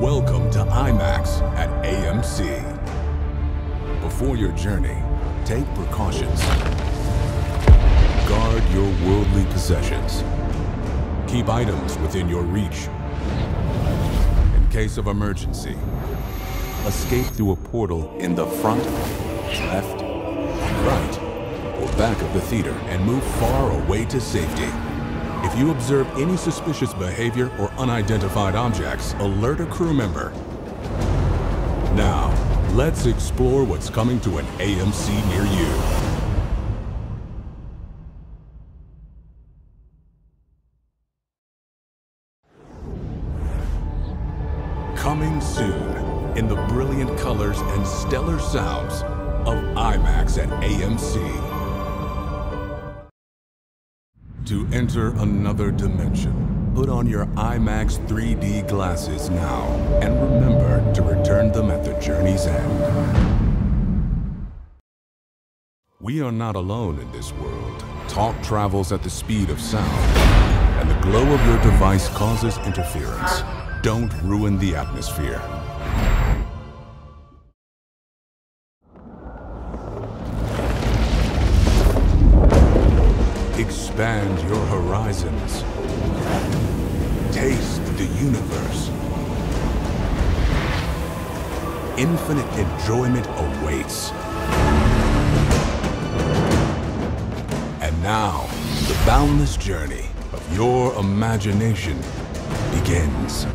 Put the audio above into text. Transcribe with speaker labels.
Speaker 1: to IMAX at AMC. Before your journey, take precautions. Guard your worldly possessions. Keep items within your reach. In case of emergency, escape through a portal in the front, left, right, or back of the theater and move far away to safety. If you observe any suspicious behavior or unidentified objects, alert a crew member. Now, let's explore what's coming to an AMC near you. Coming soon in the brilliant colors and stellar sounds of IMAX at AMC. To enter another dimension, put on your IMAX 3D glasses now and remember to return them at the journey's end. We are not alone in this world. Talk travels at the speed of sound, and the glow of your device causes interference. Don't ruin the atmosphere. Expand your horizons. Taste the universe. Infinite enjoyment awaits. And now, the boundless journey of your imagination begins.